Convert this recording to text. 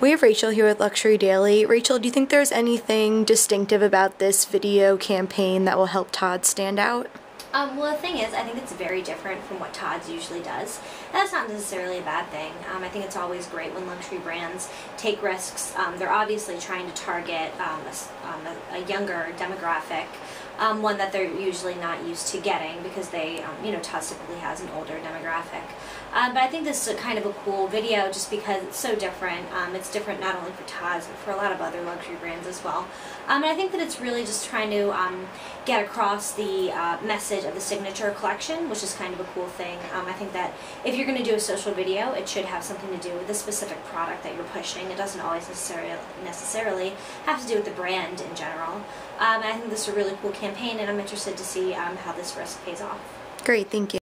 We have Rachel here with Luxury Daily. Rachel, do you think there's anything distinctive about this video campaign that will help Todd stand out? Um, well, the thing is, I think it's very different from what Tod's usually does. That's not necessarily a bad thing. Um, I think it's always great when luxury brands take risks. Um, they're obviously trying to target um, um, a, a, younger demographic, um, one that they're usually not used to getting because they, um, you know, Todd typically has an older demographic. Uh, but I think this is a kind of a cool video just because it's so different. Um, it's different not only for Tod's but for a lot of other luxury brands as well. Um, and I think that it's really just trying to get across the uh, message of the signature collection, which is kind of a cool thing. I think that if you're going to do a social video, it should have something to do with the specific product that you're pushing. It doesn't always necessarily necessarily have to do with the brand in general. Um, I think this is a really cool campaign, and I'm interested to see um, how this risk pays off. Great, thank you.